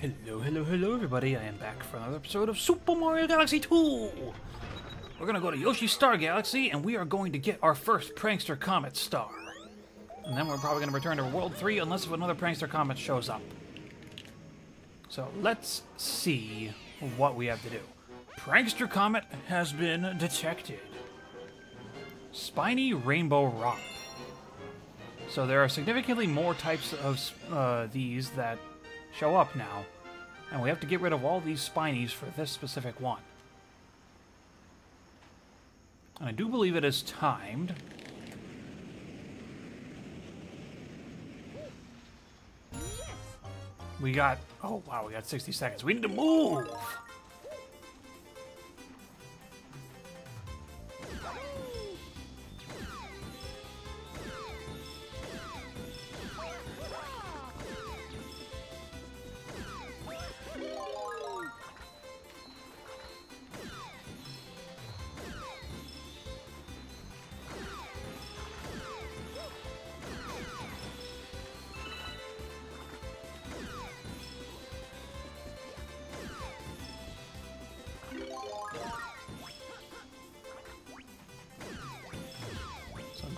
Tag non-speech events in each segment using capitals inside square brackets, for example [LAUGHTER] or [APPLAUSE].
Hello, hello, hello, everybody. I am back for another episode of Super Mario Galaxy 2. We're gonna go to Yoshi's Star Galaxy, and we are going to get our first Prankster Comet star. And then we're probably gonna return to World 3 unless if another Prankster Comet shows up. So let's see what we have to do. Prankster Comet has been detected. Spiny Rainbow Romp. So there are significantly more types of uh, these that show up now. And we have to get rid of all these spinies for this specific one. And I do believe it is timed. We got... Oh, wow, we got 60 seconds. We need to move!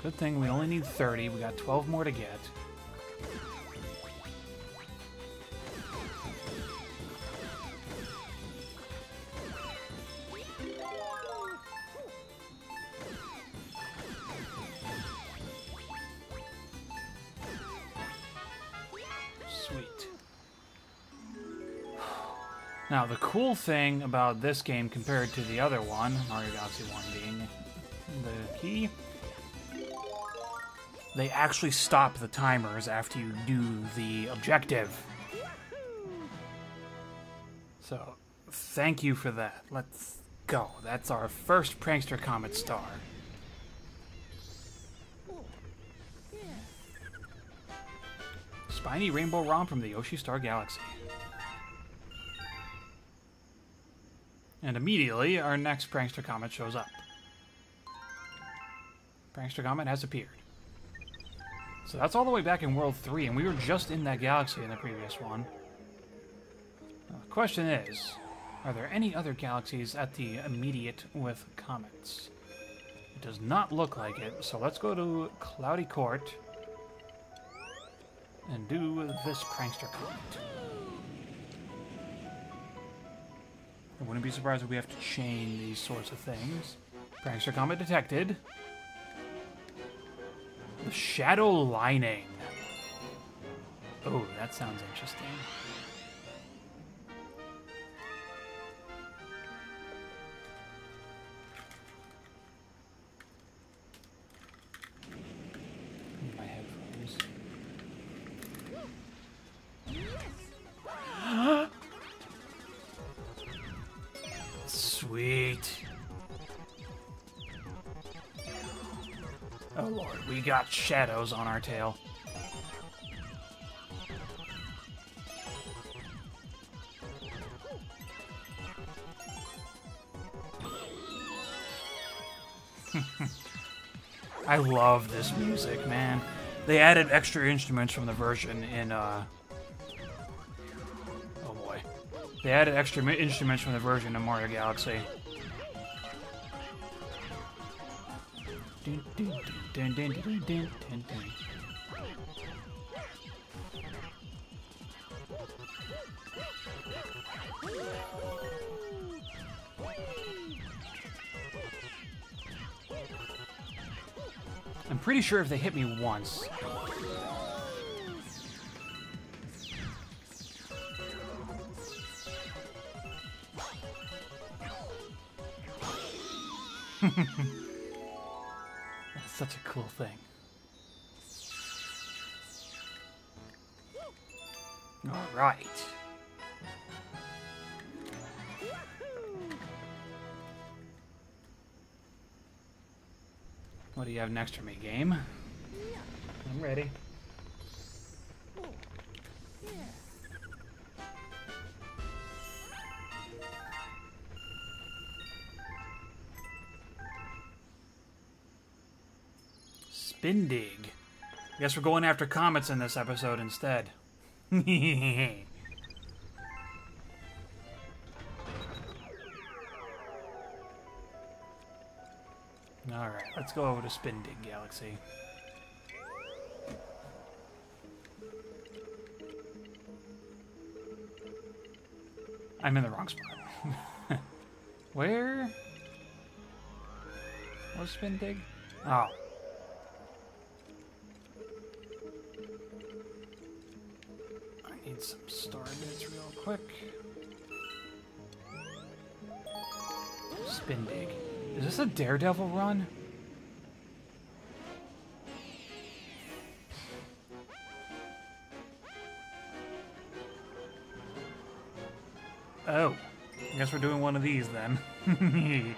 Good thing we only need 30. We got 12 more to get. Sweet. Now, the cool thing about this game compared to the other one, Mario Galaxy 1 being the key, they actually stop the timers after you do the objective. So, thank you for that. Let's go. That's our first Prankster Comet star. Spiny Rainbow Romp from the Yoshi Star Galaxy. And immediately, our next Prankster Comet shows up. Prankster Comet has appeared. So that's all the way back in World 3, and we were just in that galaxy in the previous one. Now, the question is, are there any other galaxies at the immediate with comets? It does not look like it, so let's go to Cloudy Court and do this Prankster Comet. I wouldn't be surprised if we have to chain these sorts of things. Prankster Comet detected. The Shadow Lining. Oh, that sounds interesting. Shadows on our tail. [LAUGHS] I love this music, man. They added extra instruments from the version in, uh... Oh boy. They added extra instruments from the version in Mario Galaxy. Dun, dun, dun, dun, dun, dun, dun, dun, dun. I'm pretty sure if they hit me once. [LAUGHS] That's such a cool thing. All right. What do you have next for me, game? I'm ready. Spindig. I guess we're going after comets in this episode instead. [LAUGHS] Alright, let's go over to Spindig Galaxy. I'm in the wrong spot. [LAUGHS] Where? Was Spindig? Oh. This a Daredevil run? Oh. I guess we're doing one of these then. [LAUGHS]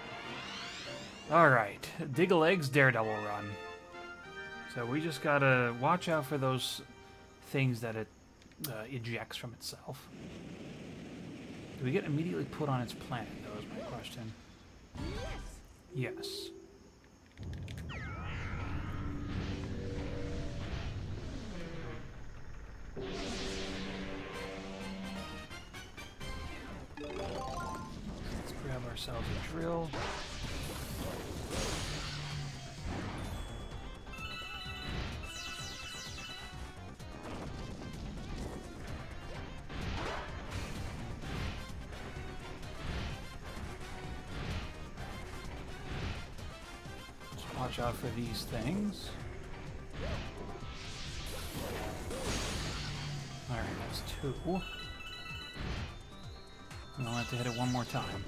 Alright. Digga-Leg's Daredevil run. So we just gotta watch out for those things that it uh, ejects from itself. Do we get immediately put on its planet, though, is my question. Yes. Watch out for these things. Alright, that's two. And I'll have to hit it one more time.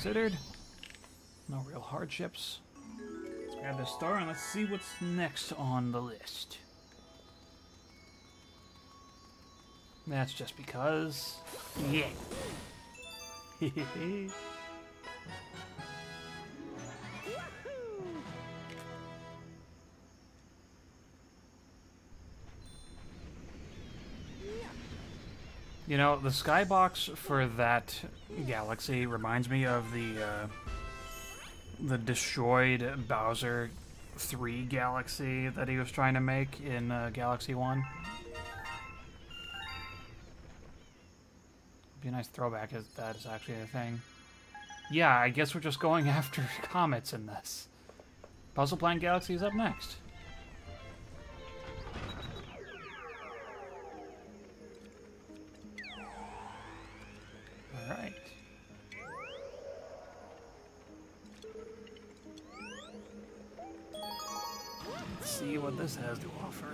Considered. No real hardships. Let's grab this star and let's see what's next on the list. That's just because. [LAUGHS] Yeah. [LAUGHS] You know, the skybox for that galaxy reminds me of the uh, the destroyed Bowser 3 galaxy that he was trying to make in uh, Galaxy 1. Be a nice throwback if that is actually a thing. Yeah, I guess we're just going [LAUGHS] after comets in this. Puzzle Plank Galaxy is up next. This has to offer.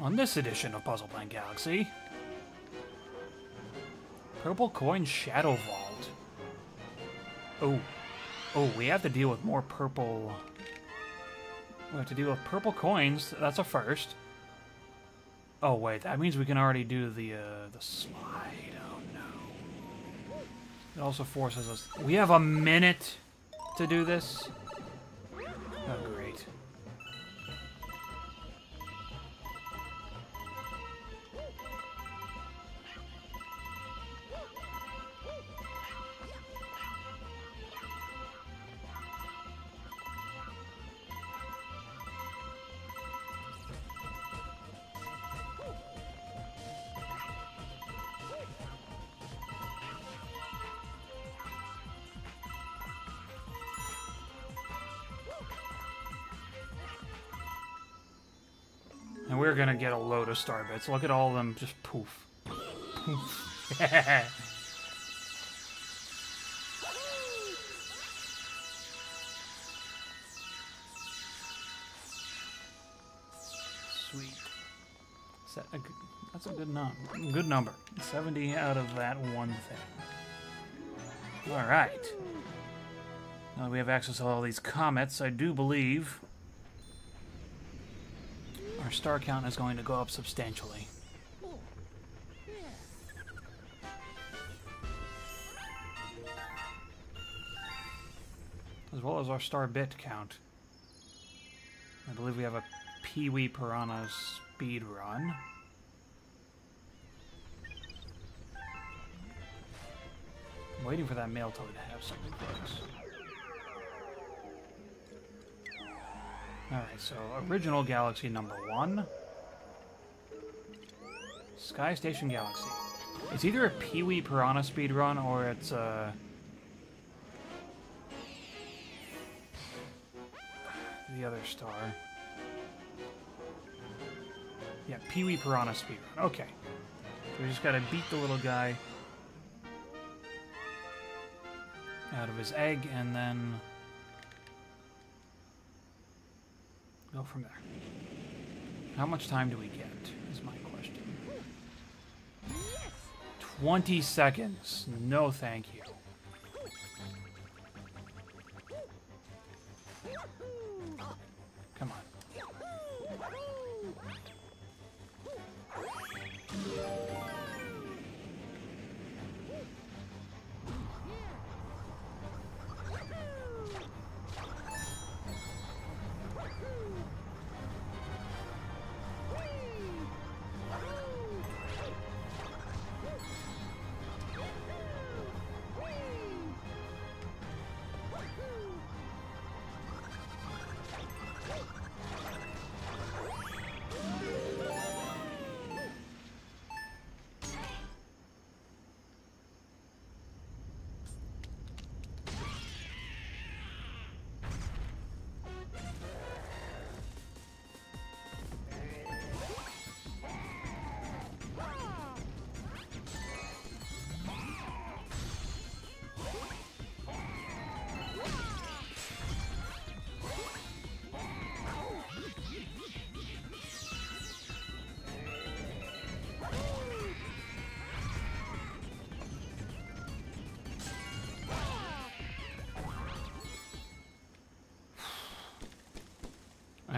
On this edition of Puzzle Plank Galaxy, Purple Coin Shadow Vault. Oh. Oh, we have to deal with more purple... We have to deal with purple coins. That's a first. Oh wait, that means we can already do the uh, the slide. Oh no! It also forces us. We have a minute to do this. And we're gonna get a load of star bits. Look at all of them just poof. Poof. [LAUGHS] Sweet. A good- That's a good number. Good number. 70 out of that one thing. Alright. Now we have access to all these comets, I do believe our star count is going to go up substantially. As well as our star bit count. I believe we have a Pee Wee Piranha speed run. I'm waiting for that Mail Toad to have something for. Alright, so original galaxy number one. Sky Station Galaxy. It's either a Pee Wee Piranha speedrun or it's a. The other star. Yeah, Pee Wee Piranha speedrun. Okay. We just gotta beat the little guy out of his egg and then go from there. How much time do we get, is my question. 20 seconds. No thank you.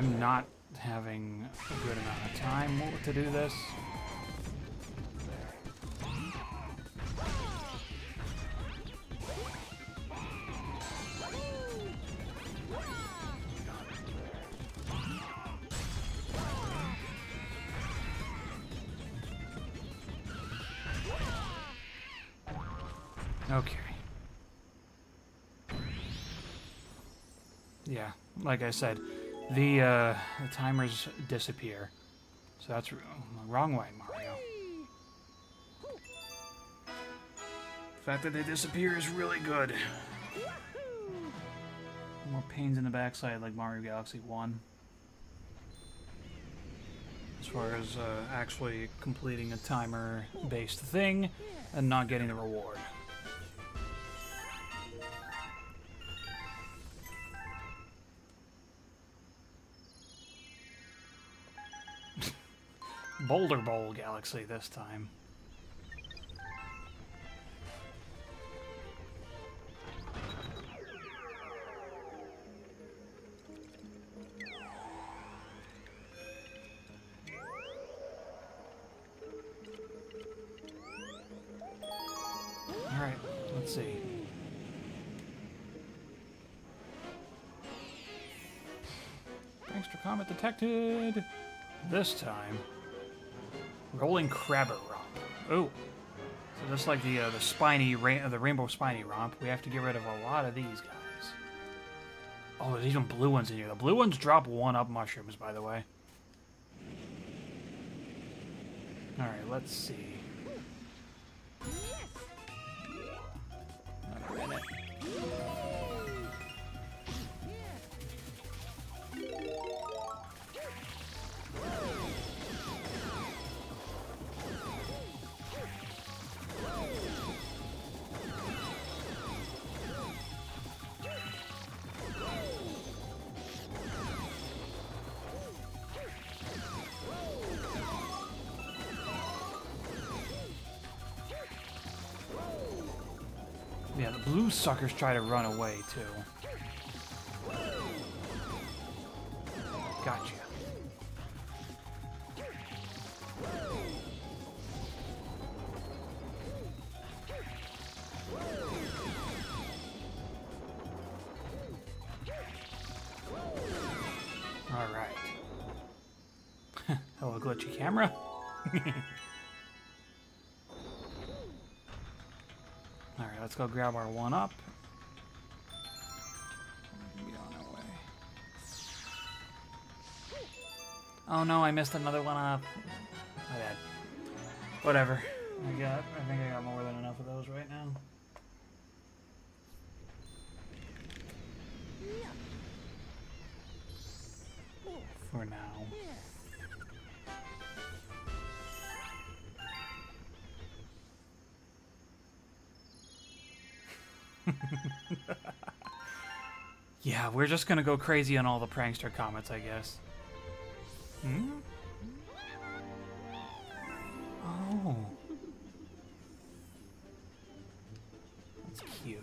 I'm not having a good amount of time to do this. Okay. Yeah, like I said, the, uh, the timers disappear. So that's wrong way, Mario. The fact that they disappear is really good. More pains in the backside like Mario Galaxy 1. As far as uh, actually completing a timer-based thing and not getting the reward. Boulder Bowl Galaxy this time. Alright, let's see. Prankster Comet detected! This time. Rolling Crabber Romp. Oh. So just like the uh, the spiny ra the rainbow spiny romp, we have to get rid of a lot of these guys. Oh, there's even blue ones in here. The blue ones drop one up mushrooms, by the way. All right, let's see. Yeah, the suckers try to run away, too. Gotcha. Alright. [LAUGHS] Hello, glitchy camera. [LAUGHS] let's go grab our one up. Oh no, I missed another one up. My bad. Whatever. I got I think I got more than enough of those right now. Yeah, we're just gonna go crazy on all the prankster comets, I guess. Hmm? Oh. That's cute.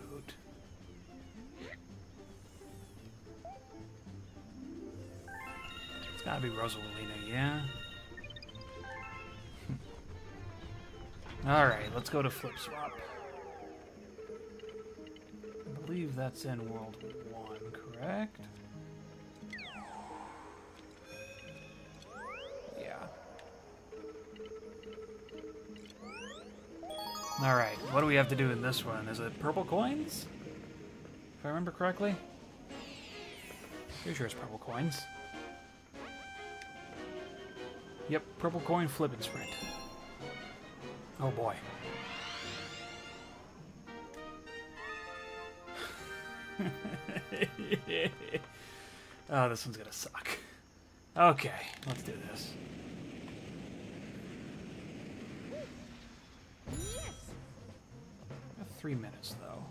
It's gotta be Rosalina, yeah? Alright, let's go to Flip Swap. Believe that's in World 1, correct? Yeah. Alright, what do we have to do in this one? Is it purple coins? If I remember correctly? Pretty sure it's purple coins. Yep, purple coin, flip and sprint. Oh boy. Oh, this one's gonna suck. Okay, let's do this. Three minutes though.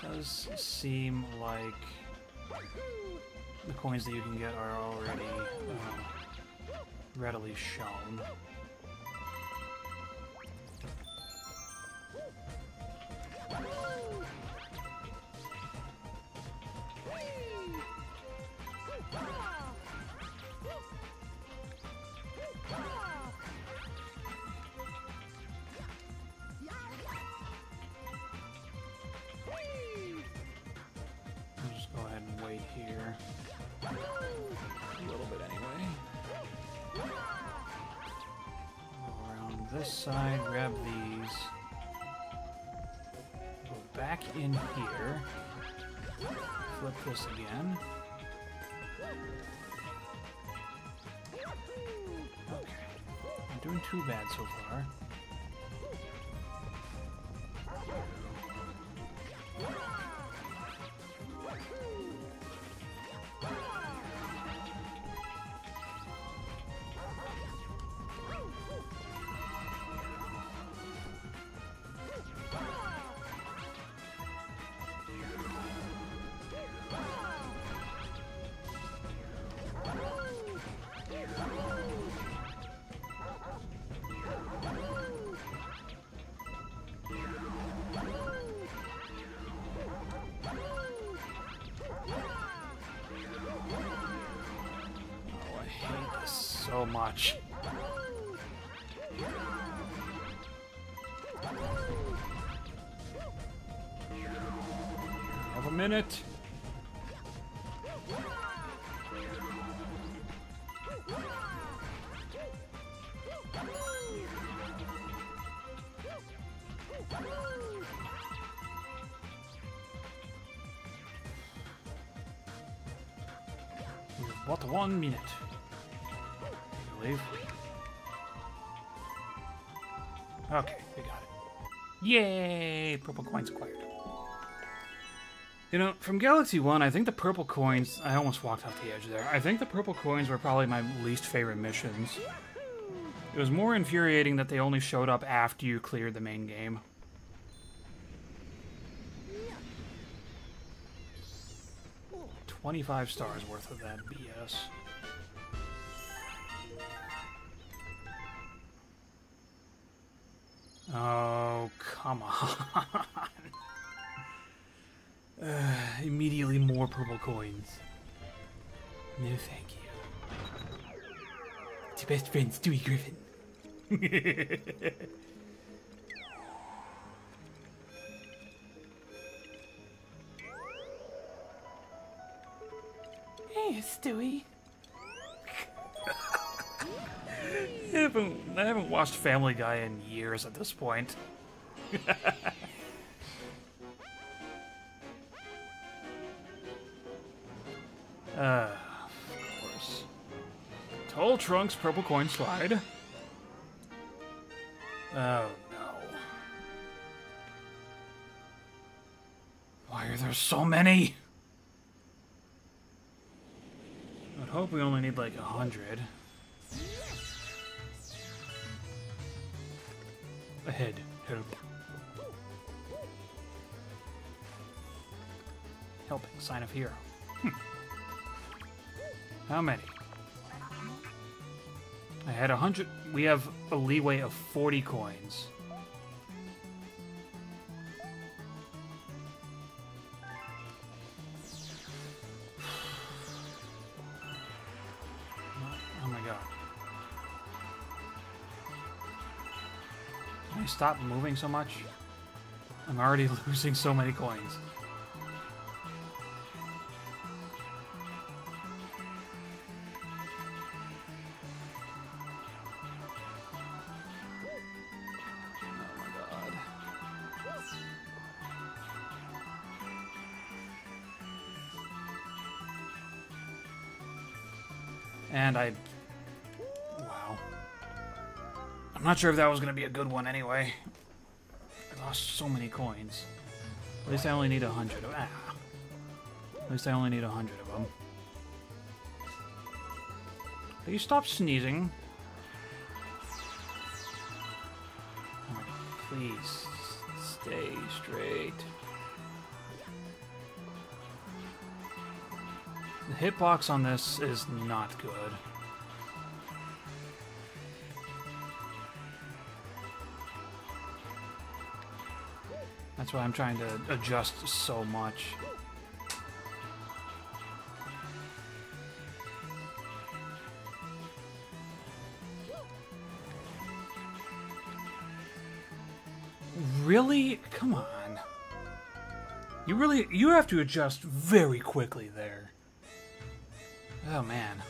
Does seem like the coins that you can get are already uh, readily shown. Flip this again. Okay. I'm doing too bad so far. So much. Have a minute. We've one minute. Purple coins acquired. You know, from Galaxy 1, I think the purple coins... I almost walked off the edge there. I think the purple coins were probably my least favorite missions. It was more infuriating that they only showed up after you cleared the main game. Twenty-five stars worth of that BS. Come on. [LAUGHS] Uh, immediately more purple coins. No, thank you. [LAUGHS] It's your best friend, Stewie Griffin. Hey, Stewie. I haven't, I haven't watched Family Guy in years at this point. Uh, [LAUGHS] of course. Tall Trunks Purple Coin Slide. Oh, no. Why are there so many? I'd hope we only need like a hundred. Ahead, help. Helping, sign of hero. Hmm. How many? I had a hundred. We have a leeway of 40 coins. Oh my god. Can I stop moving so much? I'm already [LAUGHS] losing so many coins. And I... Wow. I'm not sure if that was going to be a good one anyway. I lost so many coins. At least I only need a hundred of... Ah. At least I only need a hundred of them. Will you stop sneezing? Please, stay straight. Hitbox on this is not good. That's why I'm trying to adjust so much. Really? Come on. You really you have to adjust very quickly there. Oh man.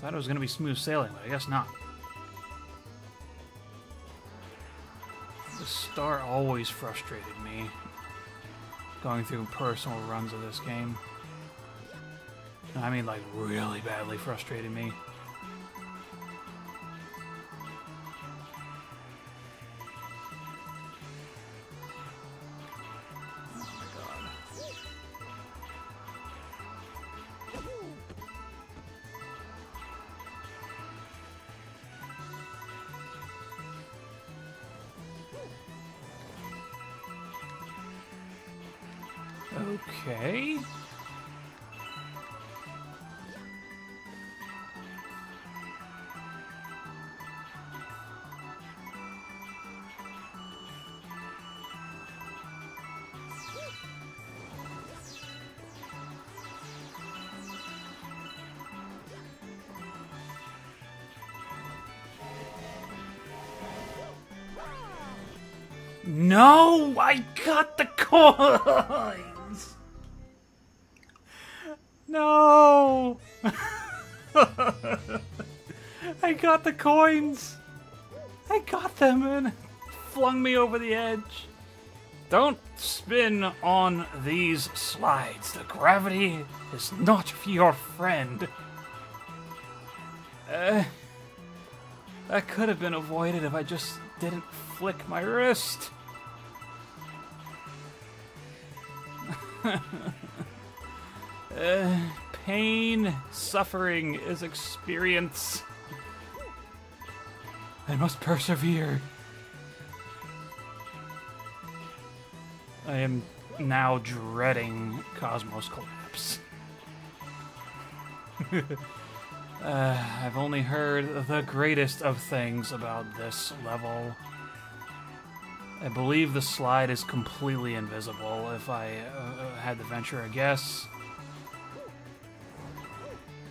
Thought it was gonna be smooth sailing, but I guess not. The star always frustrated me. Going through personal runs of this game. I mean like really badly frustrated me. No, I got the coins. No. [LAUGHS] I got the coins. I got them and flung me over the edge. Don't spin on these slides. The gravity is not your friend. Uh, that could have been avoided if I just didn't flick my wrist. [LAUGHS] uh, pain, suffering is experience. I must persevere. I am now dreading Cosmos Collapse. [LAUGHS] uh, I've only heard the greatest of things about this level. I believe the slide is completely invisible, if I uh, had to venture a guess.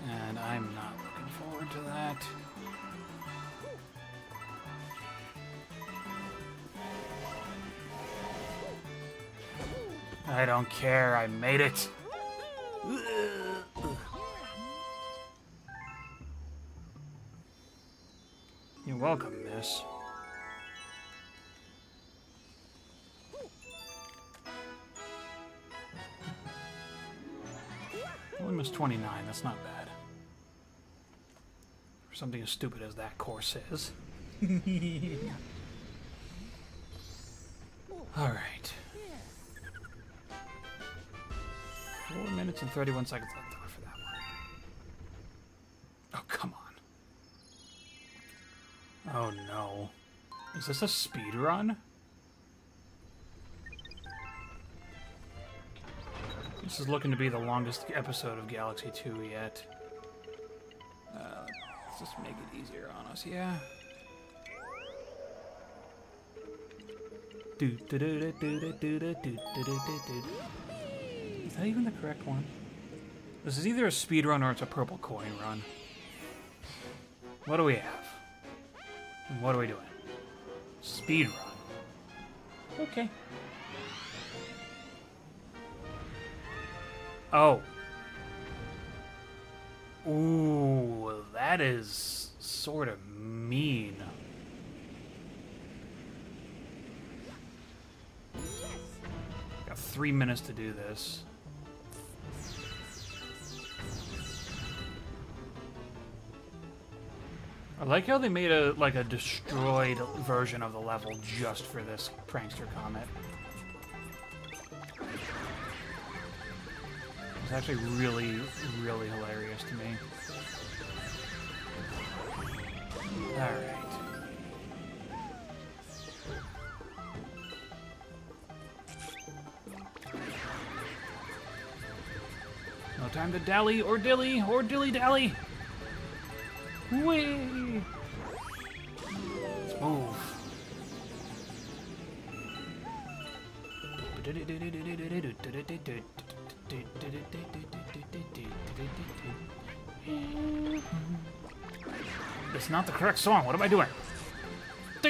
And I'm not looking forward to that. I don't care, I made it. You're welcome, miss. Only missed 29, that's not bad. For something as stupid as that course is. [LAUGHS] Alright. 4 minutes and 31 seconds left Is this a speed run? This is looking to be the longest episode of Galaxy 2 yet. Uh, let's just make it easier on us, yeah? Is that even the correct one? This is either a speed run or it's a purple coin run. What do we have? What are we doing? Speed run. Okay. Oh. Ooh, that is sort of mean. Got three minutes to do this. I like how they made a like a destroyed version of the level just for this prankster comet. It's actually really, really hilarious to me. Alright. No time to dally or dilly or dilly dally. Whee! Let's move. It's not the correct song. What am I doing?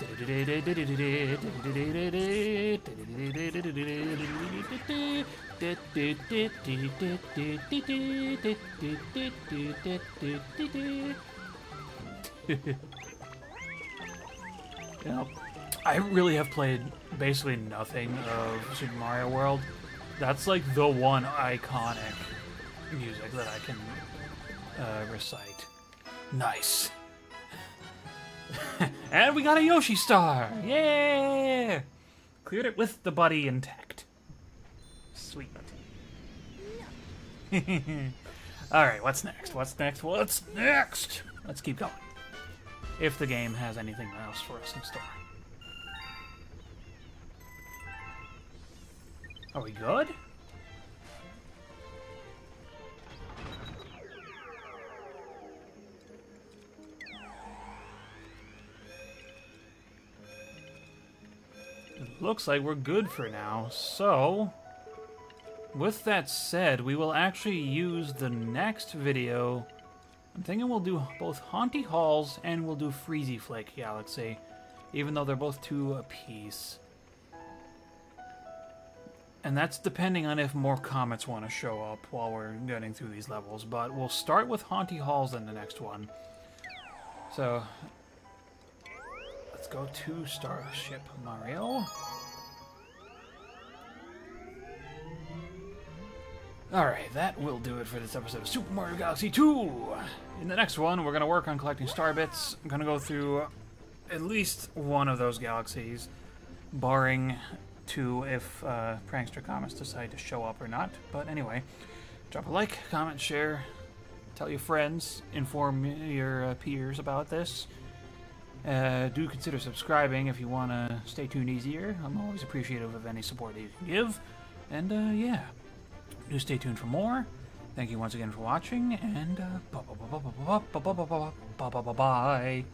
you I really have played basically nothing of Super Mario World. That's like the one iconic music that I can uh, recite. Nice. [LAUGHS] and we got a Yoshi star! Yeah! Cleared it with the buddy intact. Sweet. [LAUGHS] Alright, what's next? What's next? What's next? Let's keep going. If the game has anything else for us in store. Are we good? Looks like we're good for now. So, with that said, we will actually use the next video. I'm thinking we'll do both Haunty Halls and we'll do Freezy Flake Galaxy, even though they're both two apiece. And that's depending on if more comets want to show up while we're getting through these levels. But we'll start with Haunty Halls in the next one. So, go to Starship Mario. Alright, that will do it for this episode of Super Mario Galaxy 2! In the next one, we're going to work on collecting star bits. I'm going to go through at least one of those galaxies, barring two if uh, Prankster Comets decide to show up or not. But anyway, drop a like, comment, share, tell your friends, inform your uh, peers about this. Uh, do consider subscribing if you want to stay tuned easier. I'm always appreciative of any support that you can give. And uh, yeah, do stay tuned for more. Thank you once again for watching, and uh, bye.